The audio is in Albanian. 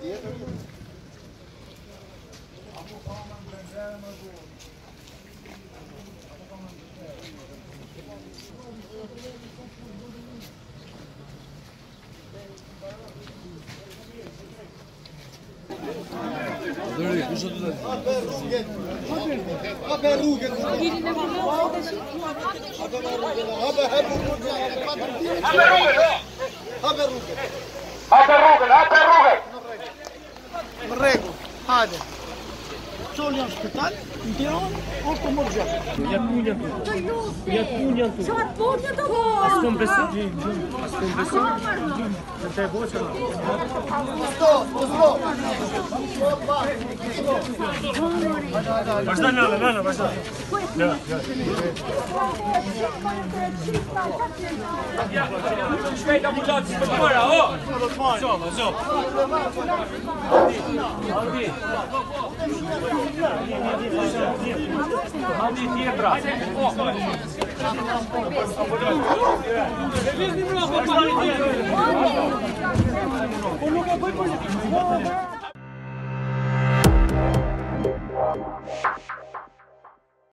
Где это? Në tratateveqi cage, ab poured eấy që çoli në spital, në Tiranë, është më gjatë. Ja punja këtu. Ja punja Sa të vogë të go. As kom Ja kom besë. Të të bëjë. Sto, sto. Vazhdo, nana, nana, vazhdo. Ja. Ja, ja. Ja. Ja. Ja. Ja. Ja. Ja. Ja. Ja. Ja. Ja. Ja. Ja. Ja. Ja. Ja. Ja. Ja. Ja. Він не мав